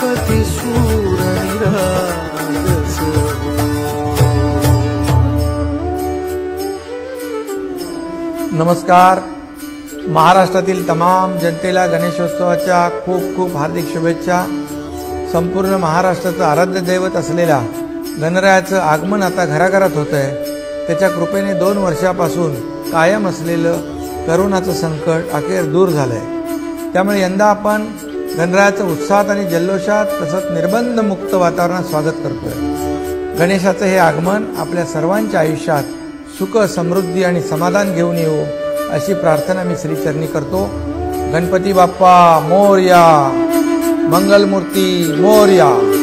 कती नमस्कार. महाराष्ट्रातील तमाम जनतेला गणेशोत्सवाच्या खूप खूप हार्दिक शुभेच्छा. संपूर्ण महाराष्ट्राचं आराध्य दैवत असलेला गणरायाचं आगमन आता घराघरात होतं आहे त्याच्या कृपेने दोन वर्षापासून कायम असलेलं करोनाचं संकट अखेर दूर झालं आहे त्यामुळे यंदा आपण गणरायाचं उत्साहात आणि जल्लोषात तसंच निर्बंधमुक्त वातावरणात स्वागत करतोय. गणेशाचं हे आगमन आपल्या सर्वांच्या आयुष्यात सुख समृद्धी आणि समाधान घेऊन येऊ अशी प्रार्थना मी श्रीचरणी करतो. गणपती बाप्पा मोर्या. मंगलमूर्ती मोर्या.